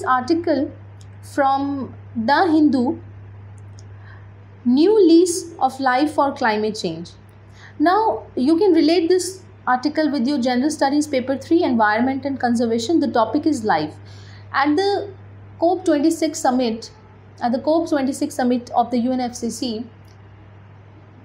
this article from The Hindu New Lease of Life for Climate Change. Now, you can relate this article with your General Studies Paper 3 Environment and Conservation. The topic is life. At the COP26 summit, at the COP26 summit of the UNFCCC,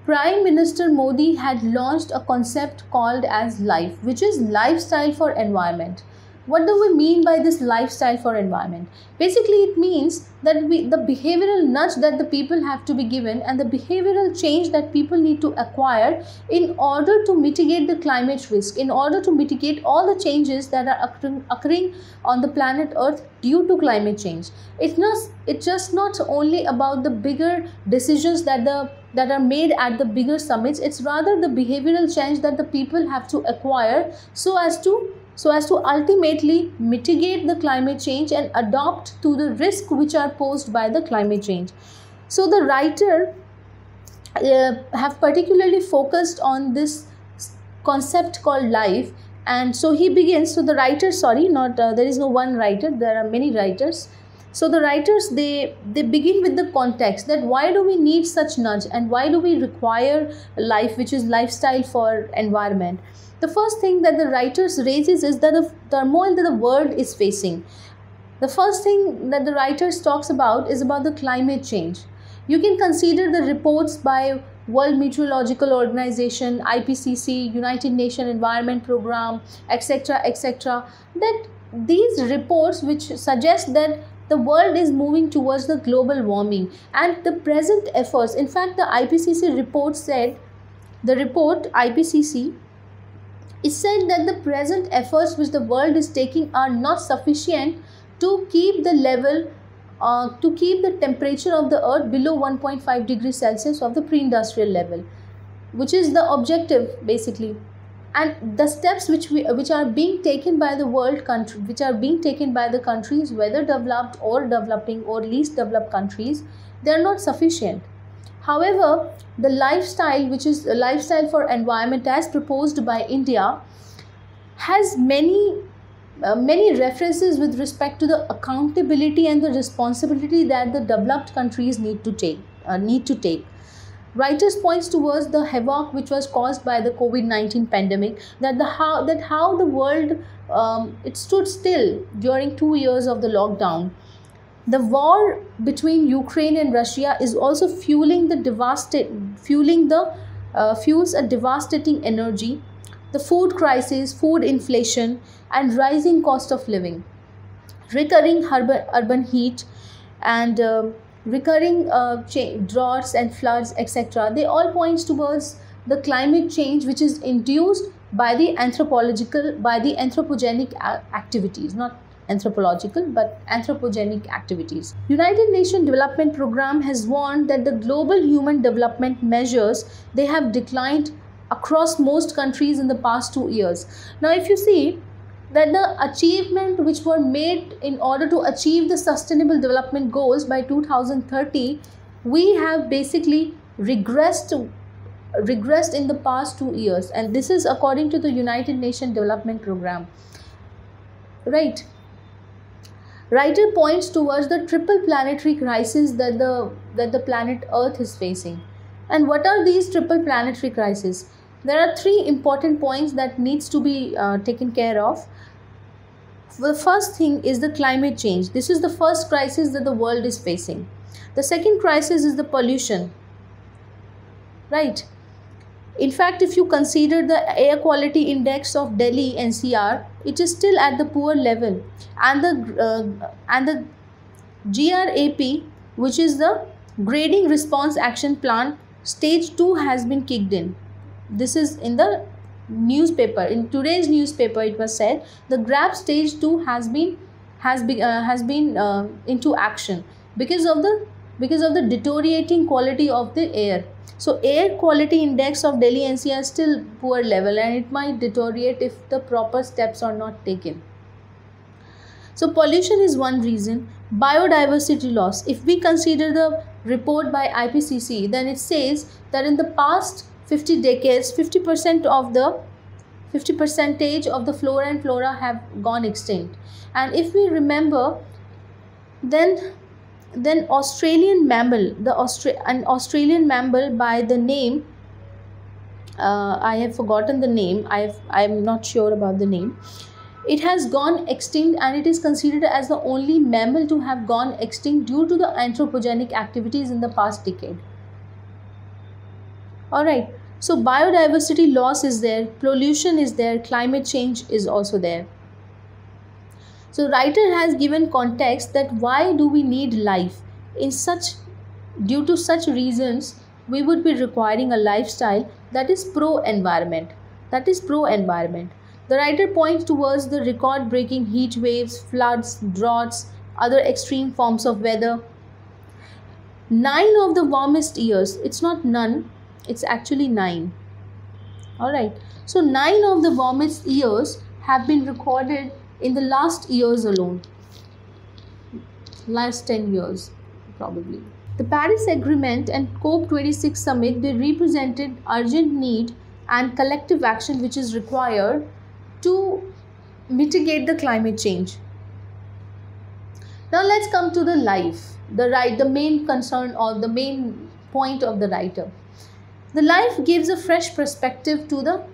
Prime Minister Modi had launched a concept called as life, which is lifestyle for environment what do we mean by this lifestyle for environment? Basically it means that we the behavioral nudge that the people have to be given and the behavioral change that people need to acquire in order to mitigate the climate risk in order to mitigate all the changes that are occurring, occurring on the planet earth due to climate change. It's not it's just not only about the bigger decisions that the that are made at the bigger summits. It's rather the behavioral change that the people have to acquire so as to so as to ultimately mitigate the climate change and adopt to the risk which are posed by the climate change. So the writer uh, have particularly focused on this concept called life. And so he begins so the writer sorry not uh, there is no one writer there are many writers. So the writers they they begin with the context that why do we need such nudge and why do we require life which is lifestyle for environment the first thing that the writers raises is that the turmoil that the world is facing. The first thing that the writers talks about is about the climate change. You can consider the reports by World Meteorological Organization, IPCC, United Nations Environment Program, etc., etc. That these reports which suggest that the world is moving towards the global warming and the present efforts in fact the ipcc report said the report ipcc it said that the present efforts which the world is taking are not sufficient to keep the level uh, to keep the temperature of the earth below 1.5 degrees celsius of the pre-industrial level which is the objective basically. And the steps which we which are being taken by the world country which are being taken by the countries whether developed or developing or least developed countries they are not sufficient However, the lifestyle, which is a lifestyle for environment as proposed by India, has many uh, many references with respect to the accountability and the responsibility that the developed countries need to take uh, need to take. Writers points towards the havoc which was caused by the covid-19 pandemic that the how that how the world um, it stood still during 2 years of the lockdown the war between Ukraine and Russia is also fueling the devastate, fueling the uh, fuels a devastating energy, the food crisis, food inflation, and rising cost of living, recurring urban, urban heat, and uh, recurring uh, droughts and floods, etc. They all points towards the climate change which is induced by the anthropological by the anthropogenic activities, not anthropological but anthropogenic activities. United Nations Development Program has warned that the global human development measures they have declined across most countries in the past 2 years. Now if you see that the achievement which were made in order to achieve the sustainable development goals by 2030 we have basically regressed regressed in the past 2 years and this is according to the United Nations Development Program right Writer points towards the triple planetary crisis that the, that the planet Earth is facing. And what are these triple planetary crises? There are three important points that needs to be uh, taken care of. The first thing is the climate change. This is the first crisis that the world is facing. The second crisis is the pollution. Right? In fact, if you consider the air quality index of Delhi NCR, it is still at the poor level, and the uh, and the GRAP, which is the Grading Response Action Plan, stage two has been kicked in. This is in the newspaper. In today's newspaper, it was said the GRAP stage two has been has been uh, has been uh, into action because of the because of the deteriorating quality of the air so air quality index of Delhi NCR is still poor level and it might deteriorate if the proper steps are not taken. So pollution is one reason. Biodiversity loss. If we consider the report by IPCC, then it says that in the past 50 decades, 50% of the 50 percentage of the flora and flora have gone extinct and if we remember then then australian mammal the Austra- an australian mammal by the name uh, i have forgotten the name. I i'm not sure about the name. It has gone extinct and it is considered as the only mammal to have gone extinct due to the anthropogenic activities in the past decade. All right so biodiversity loss is there pollution is there climate change is also there so writer has given context that why do we need life? In such due to such reasons we would be requiring a lifestyle that is pro environment that is pro environment the writer points towards the record breaking heat waves floods droughts other extreme forms of weather. Nine of the warmest years it's not none it's actually 9 all right. So 9 of the warmest years have been recorded in the last years alone. Last 10 years probably. The paris agreement and cop 26 summit they represented urgent need and collective action which is required to mitigate the climate change. Now let's come to the life the right the main concern or the main point of the writer. The life gives a fresh perspective to the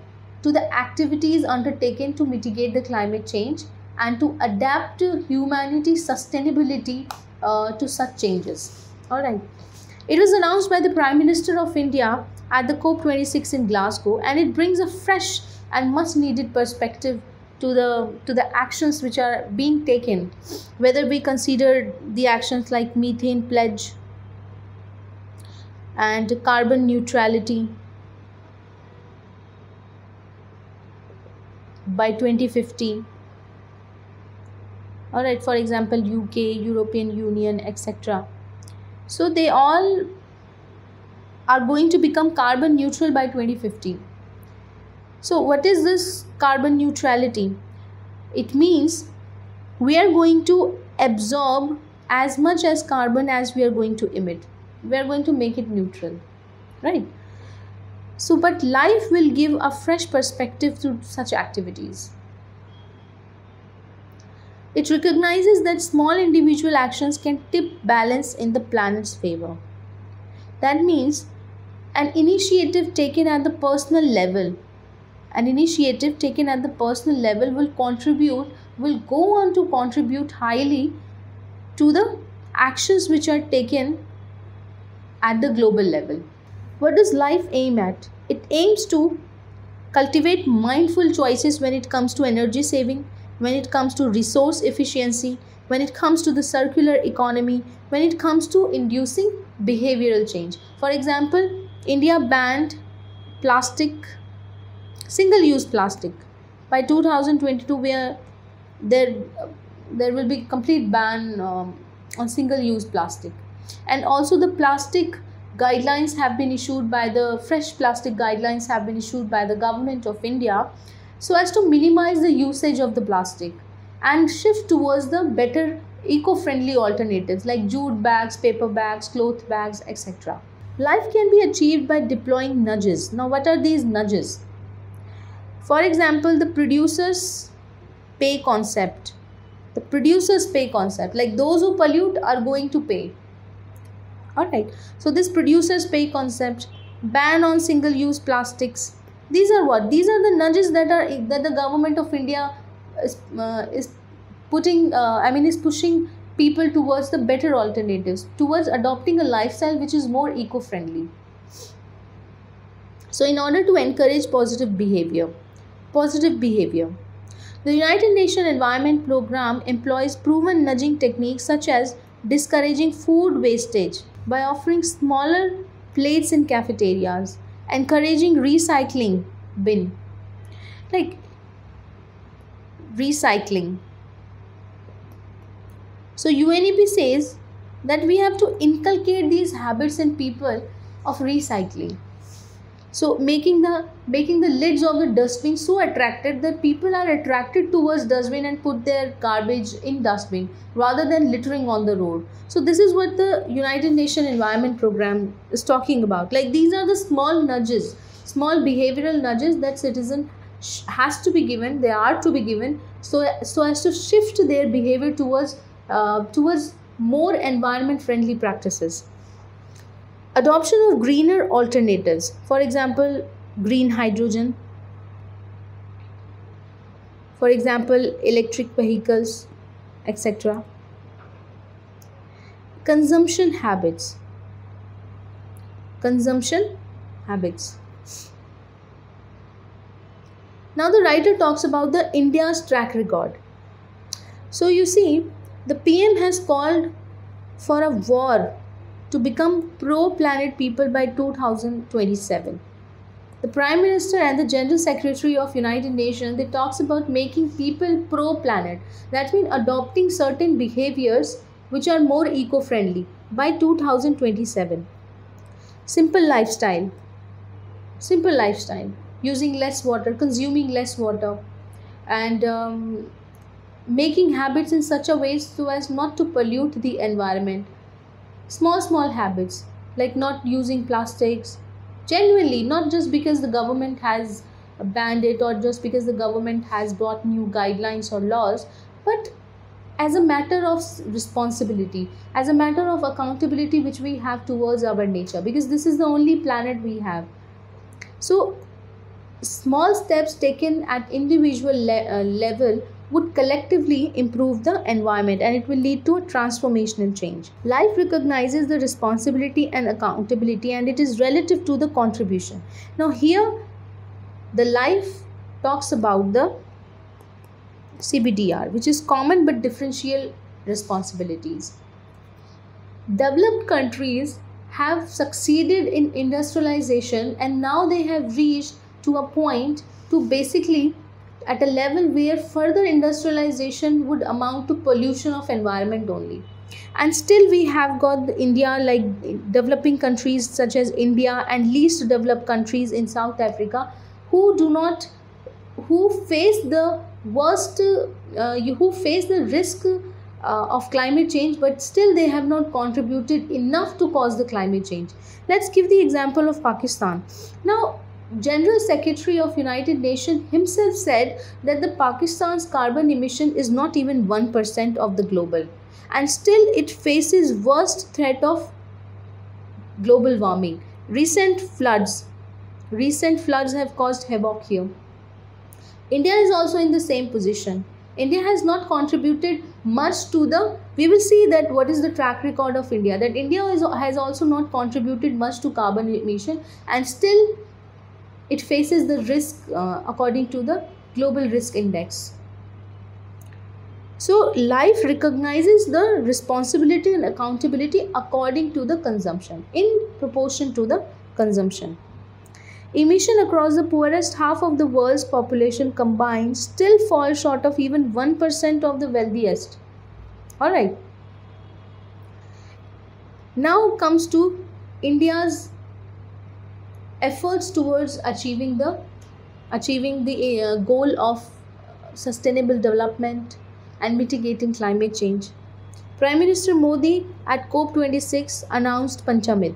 to the activities undertaken to mitigate the climate change and to adapt to humanity's sustainability uh, to such changes. All right. It was announced by the Prime Minister of India at the COP26 in Glasgow and it brings a fresh and much needed perspective to the to the actions which are being taken whether we consider the actions like methane pledge and carbon neutrality by 2050 all right for example uk european union etc so they all are going to become carbon neutral by 2050 so what is this carbon neutrality? It means we are going to absorb as much as carbon as we are going to emit. We are going to make it neutral right so but life will give a fresh perspective to such activities it recognizes that small individual actions can tip balance in the planet's favor that means an initiative taken at the personal level an initiative taken at the personal level will contribute will go on to contribute highly to the actions which are taken at the global level. What does life aim at? It aims to cultivate mindful choices when it comes to energy saving, when it comes to resource efficiency, when it comes to the circular economy, when it comes to inducing behavioral change. For example, India banned plastic, single use plastic. By 2022, where there, there will be complete ban um, on single use plastic and also the plastic guidelines have been issued by the fresh plastic guidelines have been issued by the government of India so as to minimize the usage of the plastic and shift towards the better eco-friendly alternatives like jute bags, paper bags, cloth bags, etc. Life can be achieved by deploying nudges. Now, what are these nudges? For example, the producers pay concept. The producers pay concept, like those who pollute are going to pay all right so this producers pay concept ban on single use plastics. These are what? These are the nudges that are that the government of india is, uh, is putting uh, i mean is pushing people towards the better alternatives towards adopting a lifestyle which is more eco-friendly. So in order to encourage positive behavior positive behavior the united nations environment program employs proven nudging techniques such as discouraging food wastage by offering smaller plates in cafeterias, encouraging recycling bin. Like recycling. So UNEP says that we have to inculcate these habits in people of recycling so making the making the lids of the dustbin so attractive that people are attracted towards dustbin and put their garbage in dustbin rather than littering on the road. So this is what the united nations environment program is talking about. Like these are the small nudges small behavioral nudges that citizens has to be given they are to be given so so as to shift their behavior towards uh, towards more environment friendly practices adoption of greener alternatives. For example green hydrogen. For example electric vehicles etc consumption habits. Consumption habits. Now the writer talks about the india's track record. So you see the pm has called for a war to become pro planet people by 2027 the prime minister and the general secretary of united nations they talks about making people pro planet that means adopting certain behaviors which are more eco friendly by 2027 simple lifestyle. Simple lifestyle. Using less water consuming less water. And um, making habits in such a way so as not to pollute the environment small small habits like not using plastics genuinely not just because the government has banned it or just because the government has brought new guidelines or laws but as a matter of responsibility as a matter of accountability which we have towards our nature because this is the only planet we have. So small steps taken at individual le- uh, level would collectively improve the environment and it will lead to a transformational change. Life recognizes the responsibility and accountability and it is relative to the contribution. Now, here the life talks about the CBDR, which is common but differential responsibilities. Developed countries have succeeded in industrialization and now they have reached to a point to basically at a level where further industrialization would amount to pollution of environment only. And still we have got india like developing countries such as india and least developed countries in south africa who do not who face the worst uh, who face the risk uh, of climate change but still they have not contributed enough to cause the climate change. Let's give the example of pakistan. Now General Secretary of United Nations himself said that the Pakistan's carbon emission is not even 1% of the global and still it faces worst threat of global warming. Recent floods recent floods have caused havoc here. India is also in the same position. India has not contributed much to the we will see that what is the track record of India that India is, has also not contributed much to carbon emission and still it faces the risk uh, according to the global risk index. So life recognizes the responsibility and accountability according to the consumption in proportion to the consumption. Emission across the poorest half of the world's population combined still fall short of even 1% of the wealthiest. All right. Now comes to india's efforts towards achieving the achieving the uh, goal of sustainable development and mitigating climate change. Prime Minister Modi at COP26 announced Panchamrit.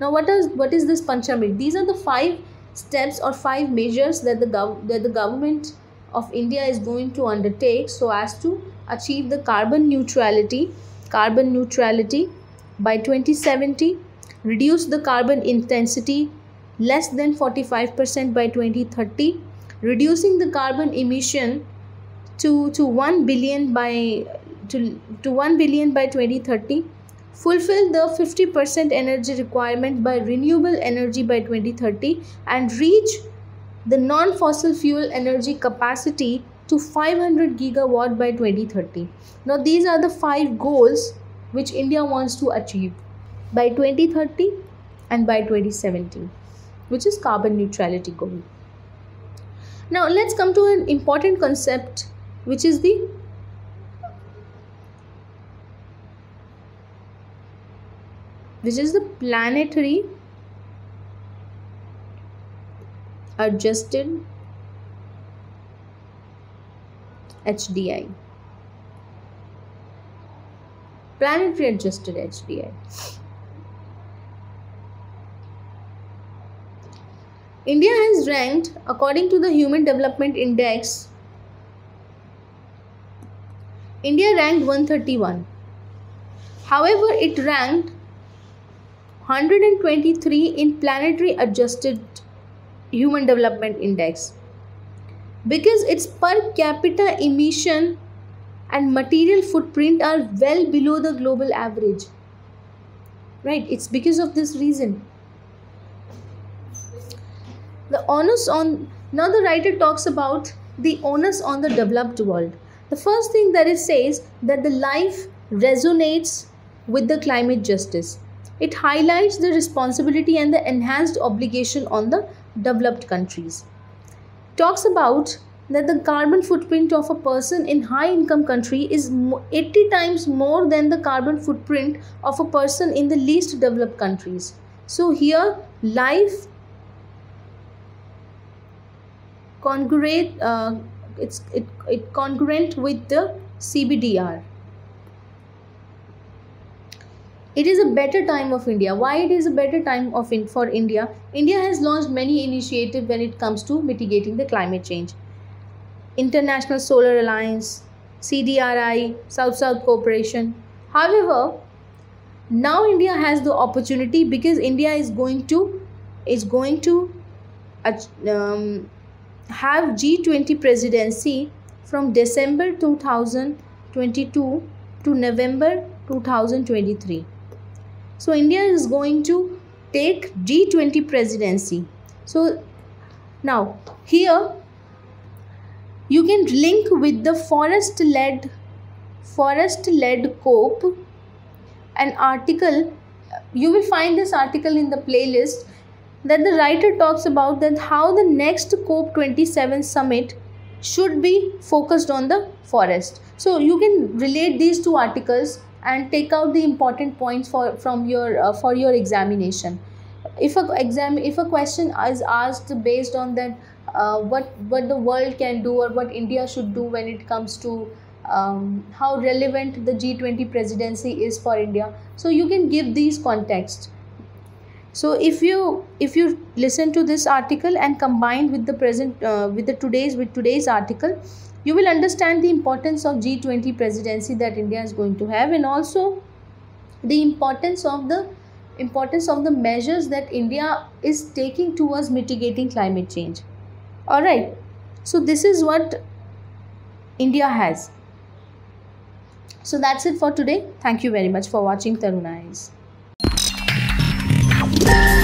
Now, what is what is this Panchamrit? These are the five steps or five measures that the gov- that the government of India is going to undertake so as to achieve the carbon neutrality, carbon neutrality by 2070, reduce the carbon intensity less than 45% by 2030 reducing the carbon emission to, to 1 billion by to, to 1 billion by 2030 fulfill the 50% energy requirement by renewable energy by 2030 and reach the non-fossil fuel energy capacity to 500 gigawatt by 2030 now these are the five goals which india wants to achieve by 2030 and by 2017 which is carbon neutrality goal. Now let's come to an important concept which is the which is the planetary adjusted HDI. Planetary adjusted HDI. India has ranked according to the Human Development Index. India ranked 131. However, it ranked 123 in planetary adjusted human development index because its per capita emission and material footprint are well below the global average right it's because of this reason the onus on now the writer talks about the onus on the developed world. The first thing that it says that the life resonates with the climate justice. It highlights the responsibility and the enhanced obligation on the developed countries. Talks about that the carbon footprint of a person in high income country is 80 times more than the carbon footprint of a person in the least developed countries. So here life congruent uh, it's it, it congruent with the cbdr it is a better time of india. Why it is a better time of in, for india? India has launched many initiatives when it comes to mitigating the climate change. International Solar Alliance, CDRI, South South Cooperation. However, now India has the opportunity because India is going to is going to um, have G20 presidency from December 2022 to November 2023. So India is going to take G20 presidency. So now here you can link with the forest led forest led COP an article you will find this article in the playlist that the writer talks about that how the next COP 27 summit should be focused on the forest so you can relate these two articles and take out the important points for from your uh, for your examination if a exam if a question is asked based on that uh, what what the world can do or what India should do when it comes to um, how relevant the G20 presidency is for India. So you can give these contexts. So if you if you listen to this article and combine with the present uh, with the today's with today's article, you will understand the importance of G20 presidency that India is going to have and also the importance of the importance of the measures that India is taking towards mitigating climate change. All right. So this is what india has. So that's it for today. Thank you very much for watching Tarun IAS